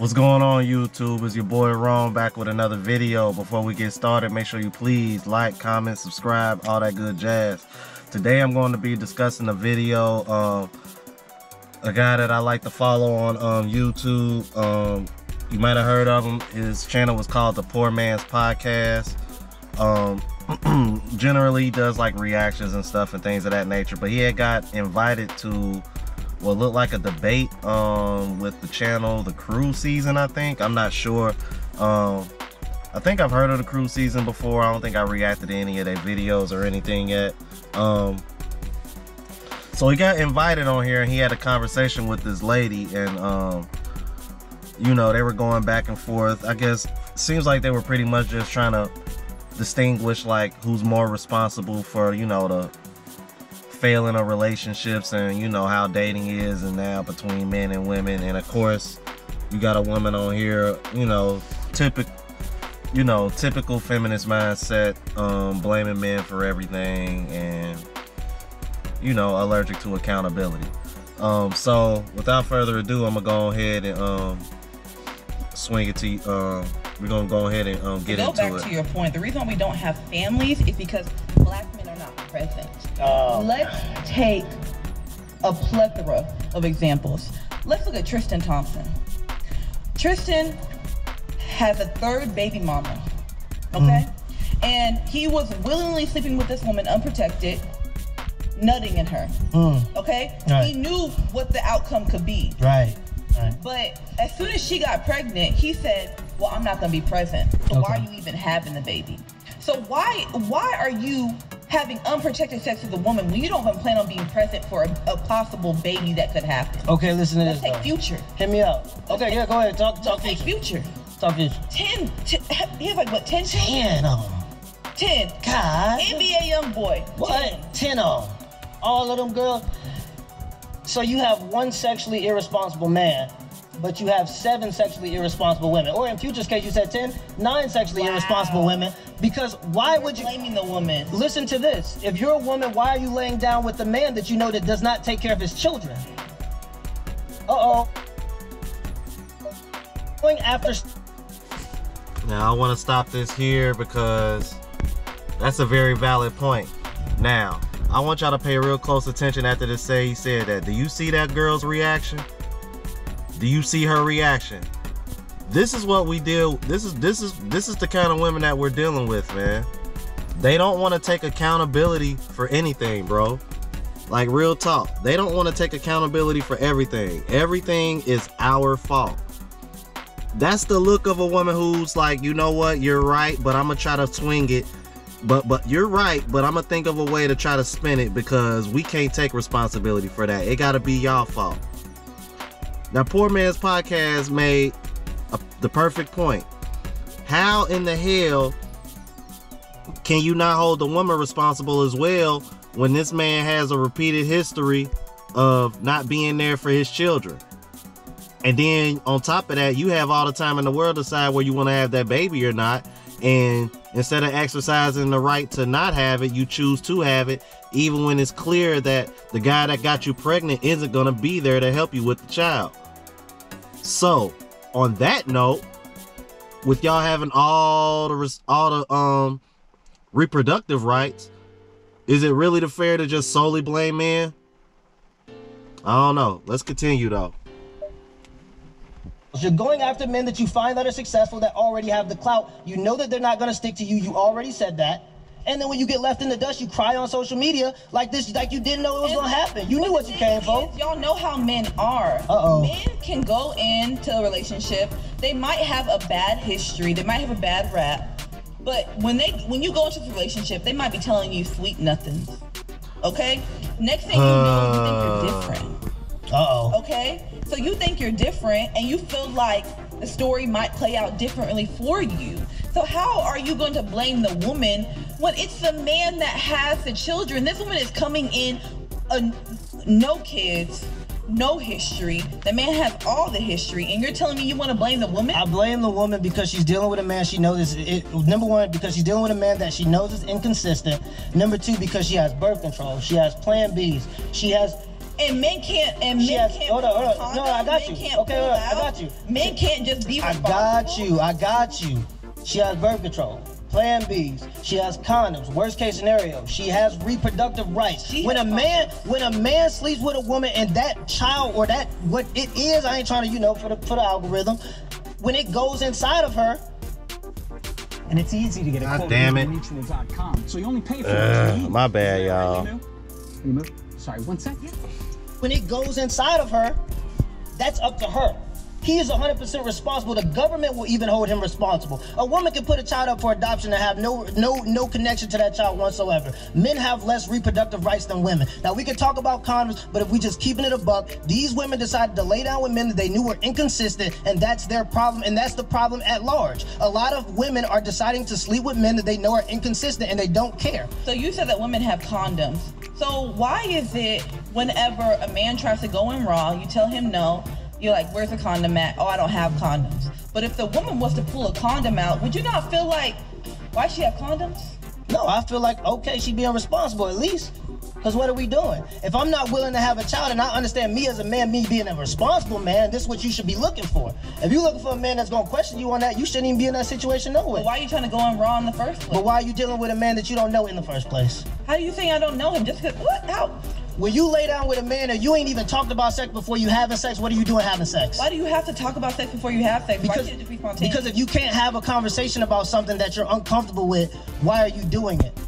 What's going on YouTube? It's your boy Ron back with another video. Before we get started, make sure you please like, comment, subscribe, all that good jazz. Today I'm going to be discussing a video um, a guy that I like to follow on um, YouTube. Um, you might have heard of him. His channel was called The Poor Man's Podcast. Um, generally does like reactions and stuff and things of that nature, but he had got invited to what looked like a debate um, with the channel, the Cruise Season, I think. I'm not sure. Um, I think I've heard of the Cruise Season before. I don't think I reacted to any of their videos or anything yet. Um, so he got invited on here and he had a conversation with this lady and um, you know, they were going back and forth. I guess seems like they were pretty much just trying to distinguish like who's more responsible for, you know, the failing of relationships and you know how dating is and now between men and women and of course you got a woman on here you know typical you know typical feminist mindset um blaming men for everything and you know allergic to accountability um so without further ado i'm gonna go ahead and um swing it to you um we're gonna go ahead and um, get to go into back it. to your point, the reason we don't have families is because black men present. Oh. Let's take a plethora of examples. Let's look at Tristan Thompson. Tristan has a third baby mama, okay? And he was willingly sleeping with this woman unprotected, nutting in her, Mm, okay? Right. He knew what the outcome could be. right. Right. But as soon as she got pregnant, he said, "Well, I'm not gonna be present. So why are you even having the baby? So why why are you having unprotected sex with a woman when you don't even plan on being present for a, a possible baby that could happen? Okay, listen to Let's this. take future. Hit me up. Okay, yeah, go ahead. Talk, talk Let's take future. future. Talk future. 10, 10 he has like what 10 Ten of them. 10 God. NBA young boy. 10. What? Ten of them. All of them girls. So you have one sexually irresponsible man, but you have seven sexually irresponsible women. Or in Future's case, you said ten, nine sexually Wow. irresponsible women. Because why would you? blaming the woman? Listen to this. If you're a woman, why are you laying down with a man that you know that does not take care of his children? Uh oh. Going after. Now I want to stop this here because that's a very valid point. Now I want y'all to pay real close attention after this say he said that. Do you see that girl's reaction? Do you see her reaction? This is what we deal. This is this is this is the kind of women that we're dealing with, man. They don't want to take accountability for anything, bro. Like real talk. They don't want to take accountability for everything. Everything is our fault that's the look of a woman who's like, you know what, you're right, but I'm gonna try to swing it. But but you're right, but I'm gonna think of a way to try to spin it because we can't take responsibility for that. It gotta be y'all fault. Now, Poor Man's Podcast made a, the perfect point. How in the hell can you not hold the woman responsible as well when this man has a repeated history of not being there for his children? And then on top of that, you have all the time in the world to decide where you want to have that baby or not. And instead of exercising the right to not have it, you choose to have it, even when it's clear that the guy that got you pregnant isn't going to be there to help you with the child. So, on that note, with y'all having all the all the um reproductive rights, is it really the fair to just solely blame men? I don't know. Let's continue though. You're going after men that you find that are successful, that already have the clout. You know that they're not going to stick to you. You already said that. And then when you get left in the dust, you cry on social media like this, like you didn't know it was going to happen. You knew what you came for. Y'all know how men are. Uh-oh. Men can go into a relationship. They might have a bad history. They might have a bad rap. But when they when you go into the relationship, they might be telling you sweet nothings. Okay? Next thing you know, you think you're different. Uh oh. Okay? So you think you're different and you feel like the story might play out differently for you. So how are you going to blame the woman when it's the man that has the children? This woman is coming in uh, no kids, no history. The man has all the history and you're telling me you want to blame the woman? I blame the woman because she's dealing with a man she knows is it, number one because she's dealing with a man that she knows is inconsistent. Number two because she has birth control. She has Plan Bs. She has And men can't. And men has- can't. hold on, hold on. No, I got men you. Can't Okay, hold on, I got you. Men can't just be I got you. I got you. She has birth control. Plan Bs. She has condoms. Worst case scenario, she has reproductive rights. She when a has man, when a man sleeps with a woman and that child or that what it is, I ain't trying to, you know, for the for the algorithm. When it goes inside of her, And it's easy to get a God quote damn it. mutual.com. So you only pay for Uh, it. my bad, y'all. You move? You move? Sorry, one sec. when it goes inside of her, that's up to her. He is 100% responsible. The government will even hold him responsible. A woman can put a child up for adoption and have no no no connection to that child whatsoever. Men have less reproductive rights than women. Now we can talk about condoms, but if we just keeping it a buck, these women decided to lay down with men that they knew were inconsistent, and that's their problem, and that's the problem at large. A lot of women are deciding to sleep with men that they know are inconsistent and they don't care. So you said that women have condoms. So why is it whenever a man tries to go in raw, you tell him no, you're like, where's the condom at? Oh, I don't have condoms. But if the woman was to pull a condom out, would you not feel like, why she have condoms? No, I feel like okay, she being responsible at least. Cause what are we doing? If I'm not willing to have a child and I understand me as a man, me being a responsible man, this is what you should be looking for. If you're looking for a man that's gonna question you on that, you shouldn't even be in that situation no way. But why are you trying to go in raw in the first place? But why are you dealing with a man that you don't know in the first place? How do you think I don't know him? Just because, what? How? When you lay down with a man and you ain't even talked about sex before you having sex, what are you doing having sex? Why do you have to talk about sex before you have sex? why can't it just be spontaneous? because if you can't have a conversation about something that you're uncomfortable with, why are you doing it?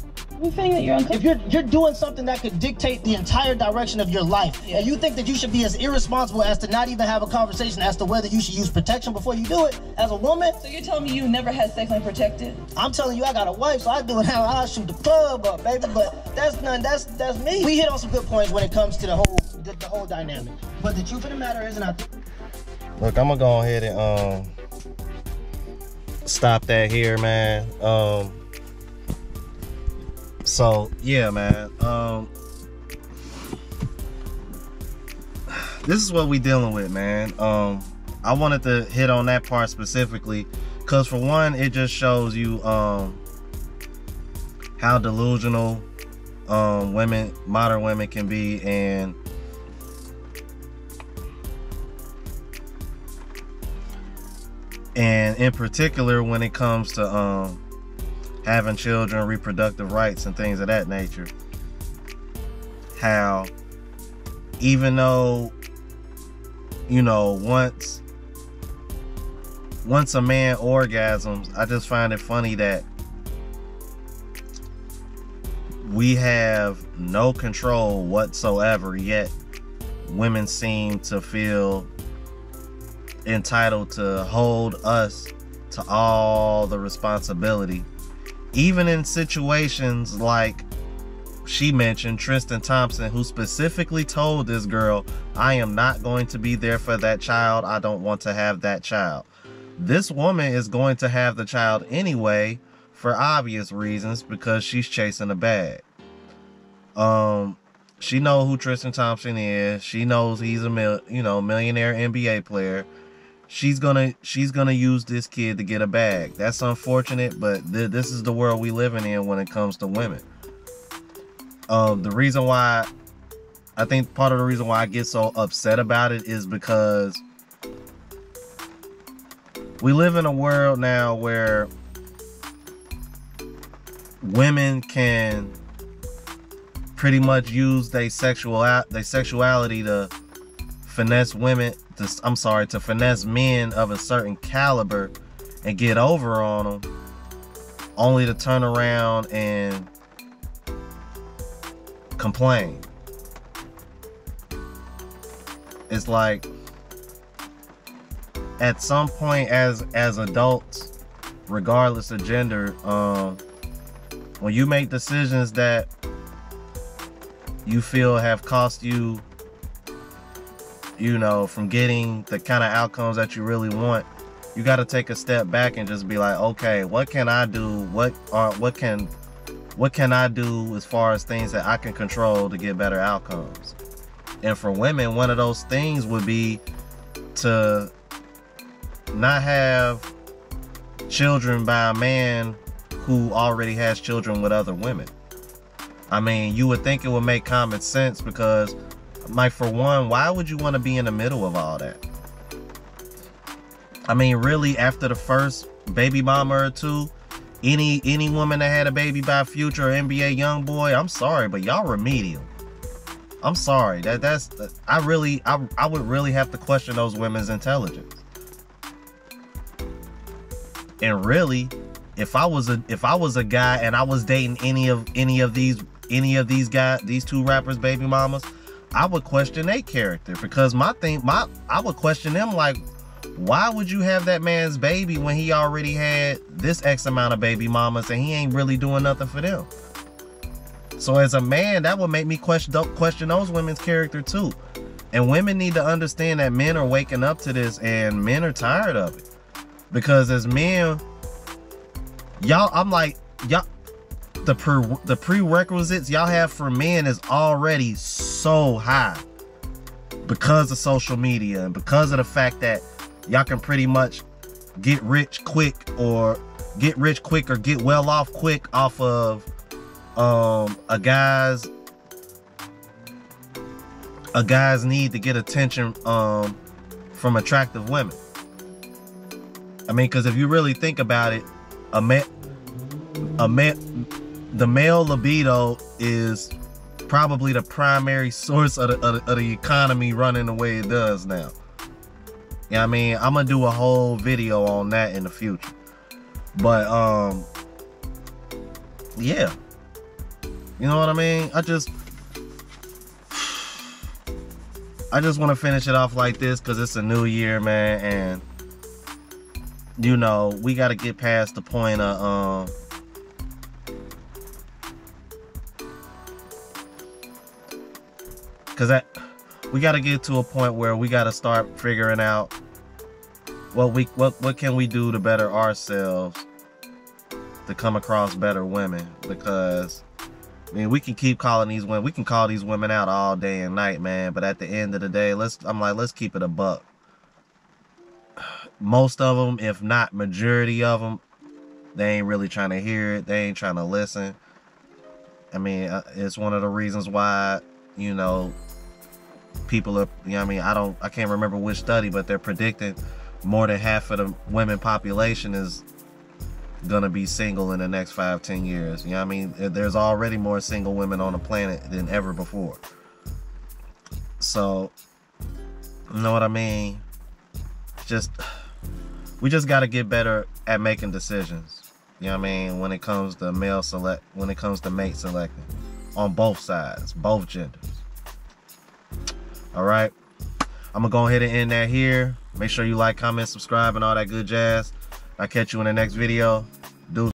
You saying that you're uncomfortable. If you're you're doing something that could dictate the entire direction of your life, Yeah. and you think that you should be as irresponsible as to not even have a conversation as to whether you should use protection before you do it, as a woman, So you're telling me you never had sex unprotected? I'm telling you, I got a wife, so I do it how I shoot the club up, baby. But that's none. That's that's me. We hit on some good points when it comes to the whole the, the whole dynamic. But the truth of the matter is, and I think Look, I'm gonna go ahead and um stop that here, man. Um so yeah, man. Um this is what we dealing with, man. Um I wanted to hit on that part specifically because for one, it just shows you um how delusional um women modern women can be and and in particular when it comes to um having children reproductive rights and things of that nature how even though you know once once a man orgasms i just find it funny that we have no control whatsoever yet women seem to feel entitled to hold us to all the responsibility. Even in situations like she mentioned, Tristan Thompson, who specifically told this girl, I am not going to be there for that child. I don't want to have that child. This woman is going to have the child anyway for obvious reasons because she's chasing a bag. Um, she know who Tristan Thompson is. She knows he's a mil- you know millionaire NBA player she's gonna she's gonna use this kid to get a bag. That's unfortunate but th- this is the world we living in when it comes to women. Um the reason why i think part of the reason why i get so upset about it is because we live in a world now where women can pretty much use their sexual their sexuality to finesse women to, I'm sorry to finesse men of a certain caliber and get over on them only to turn around and complain. It's like at some point as as adults regardless of gender um when you make decisions that you feel have cost you you know, from getting the kind of outcomes that you really want, you got to take a step back and just be like, okay, what can I do? What are what can what can I do as far as things that I can control to get better outcomes? And for women, one of those things would be to not have children by a man who already has children with other women. I mean, you would think it would make common sense because like for one, why would you want to be in the middle of all that? I mean, really, after the first baby mama or two, any any woman that had a baby by Future NBA young boy, I'm sorry, but y'all remedial. I'm sorry. That that's I really I I would really have to question those women's intelligence. And really, if I was a if I was a guy and I was dating any of any of these any of these guys, these two rappers, baby mamas, I would question their character because my thing, my I would question them like, why would you have that man's baby when he already had this X amount of baby mamas and he ain't really doing nothing for them? So as a man, that would make me question question those women's character too. And women need to understand that men are waking up to this and men are tired of it. Because as men, y'all, I'm like, y'all, the pre the prerequisites y'all have for men is already so high because of social media and because of the fact that y'all can pretty much get rich quick or get rich quick or get well off quick off of um a guy's a guy's need to get attention um from attractive women. I mean, because if you really think about it, a man, a man, the male libido is probably the primary source of the, of the, of the economy running the way it does now. Yeah, I mean, I'm gonna do a whole video on that in the future. But um yeah. You know what I mean? I just I just want to finish it off like this cuz it's a new year, man, and you know, we got to get past the point of um cuz that we got to get to a point where we got to start figuring out what we what what can we do to better ourselves to come across better women. Because I mean we can keep calling these women we can call these women out all day and night man. But at the end of the day let's I'm like let's keep it a buck. Most of them if not majority of them they ain't really trying to hear it. They ain't trying to listen. I mean uh, it's one of the reasons why you know people are you know I mean I don't I can't remember which study but they're predicting more than half of the women population is gonna be single in the next five ten years. You know I mean? There's already more single women on the planet than ever before. So you know what I mean? Just we just got to get better at making decisions. You know what I mean? When it comes to male select when it comes to mate selecting on both sides both genders all right. I'm going to go ahead and end that here. Make sure you like, comment, subscribe, and all that good jazz. I'll catch you in the next video.